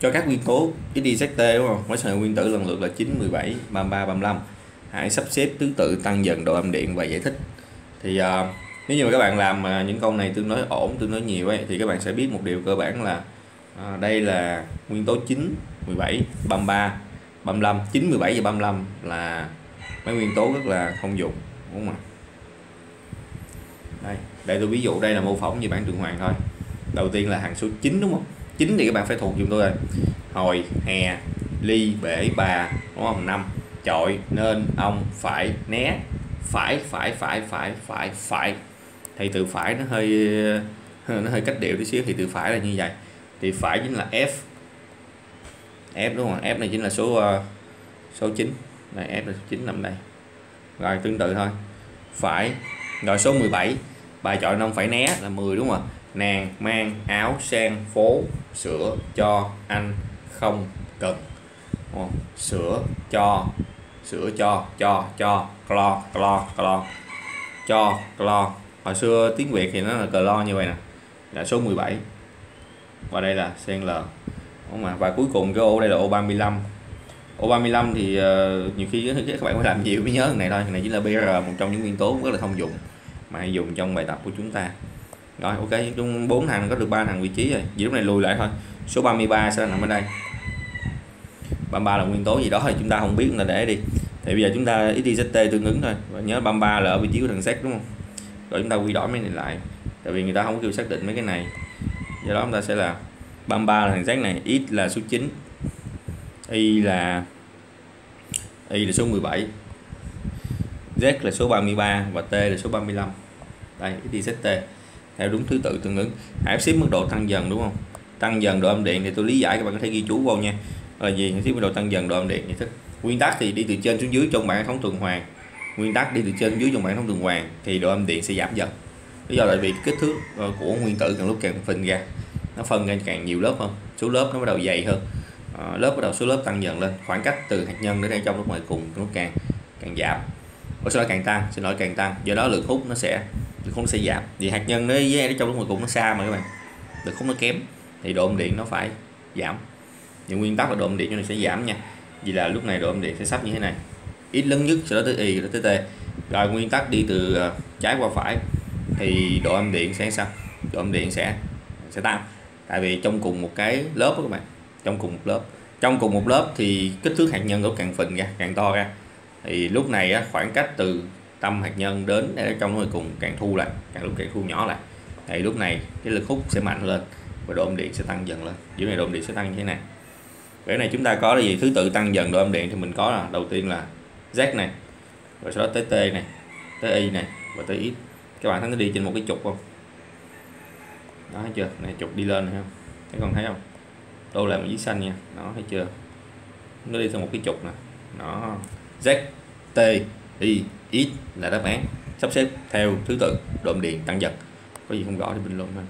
cho các nguyên tố XYZT đúng không? Với sợi nguyên tử lần lượt là 9, 17, 33, 35. Hãy sắp xếp thứ tự tăng dần độ âm điện và giải thích. Thì uh, nếu như mà các bạn làm uh, những câu này tương đối ổn, tương đối nhiều ấy thì các bạn sẽ biết một điều cơ bản là uh, đây là nguyên tố 9, 17, 33, 35, 9, 17 và 35 là mấy nguyên tố rất là thông dụng đúng không ạ? Đây, đây tôi ví dụ đây là mô phỏng như bảng tuần hoàn thôi. Đầu tiên là hằng số 9 đúng không? Chín thì các bạn phải thuộc dùm tôi rồi. Hồi hè ly bể bà đúng không? Năm. Chọi nên ông phải né. Phải phải phải phải phải phải. Thì từ phải nó hơi nó hơi cách điệu tí xíu thì từ phải là như vậy. Thì phải chính là F. F đúng không? F này chính là số uh, số 9 này F là số 9 nằm đây. Rồi tương tự thôi. Phải rồi số 17 bài chọi nông phải né là 10 đúng không nàng mang áo sang phố sữa cho anh không cần. Oh, sữa cho sữa cho cho cho clo clo clo cho clo. Hồi xưa tiếng việt thì nó là clo như vậy nè. Là số 17 và đây là sen l. Đúng mà và cuối cùng cái ô đây là ô 35 ô 35 thì uh, nhiều khi các bạn phải làm nhiều mới nhớ này thôi. Này chính là BR một trong những nguyên tố rất là thông dụng mà hay dùng trong bài tập của chúng ta rồi, ok chung bốn thằng, có được ba thằng vị trí rồi. Vì lúc này lùi lại thôi. Số 33 sẽ nằm ở đây. 33 là nguyên tố gì đó thì chúng ta không biết là để đi. Thì bây giờ chúng ta XYZT tương ứng thôi. Và nhớ 33 là ở vị trí của thằng xét đúng không? Rồi chúng ta quy đổi mấy này lại. Tại vì người ta không kêu xác định mấy cái này. Do đó chúng ta sẽ là 33 là thằng xét này, X là số 9 Y là Y là số 17 Z là số 33 và T là số 35 đây XYZT theo đúng thứ tự tương ứng. Hãy xếp mức độ tăng dần đúng không? Tăng dần độ âm điện thì tôi lý giải các bạn có thể ghi chú vào nha. Là gì? Xếp mức độ tăng dần độ âm điện như thế nguyên tắc thì đi từ trên xuống dưới trong bảng hệ thống tuần hoàn. Nguyên tắc đi từ trên xuống dưới trong bảng hệ thống tuần hoàn thì độ âm điện sẽ giảm dần. Lý do là vì kích thước ờ, của nguyên tử càng lúc càng phình ra. Nó phân ra càng nhiều lớp hơn. Số lớp nó bắt đầu dày hơn. À, lớp bắt đầu số lớp tăng dần lên. Khoảng cách từ hạt nhân đến trong lúc ngoài cùng lúc càng càng giảm. Ủa, sau đó càng tăng? Xin lỗi càng tăng. Do đó lượng hút nó sẽ lực nó sẽ giảm. Vì hạt nhân nó với trong lúc ngoài cùng nó xa mà các bạn. Lực không nó kém thì độ âm điện nó phải giảm. Những nguyên tắc là độ âm điện cho nó sẽ giảm nha. Vì là lúc này độ âm điện sẽ sắp như thế này. Ít lớn nhất sau đó tới y rồi tới t. Rồi nguyên tắc đi từ ờ, trái qua phải thì độ âm điện sẽ sao? Độ âm điện sẽ sẽ tăng. Tại vì trong cùng một cái lớp đó các bạn. Trong cùng một lớp. Trong cùng một lớp thì kích thước hạt nhân nó càng phình ra càng to ra. Thì lúc này á, khoảng cách từ tâm hạt nhân đến để trong cuối cùng càng thu lại, càng lúc càng thu nhỏ lại. Thì lúc này cái lực hút sẽ mạnh lên và độ âm điện sẽ tăng dần lên. Dưới này độ âm điện sẽ tăng như thế này. Cái này chúng ta có là gì? Thứ tự tăng dần độ âm điện thì mình có là, đầu tiên là z này, rồi sau đó tới t này, tới y này và tới x. Các bạn thấy nó đi trên một cái trục không? Đó, thấy chưa? Này, trục đi lên này không? Thấy con thấy không? Tô lại một dưới xanh nha. Đó, thấy chưa? Nó đi theo một cái trục nè. Nó z, t, y x là đáp án sắp xếp theo thứ tự độ điện tăng dần có gì không rõ thì bình luận mình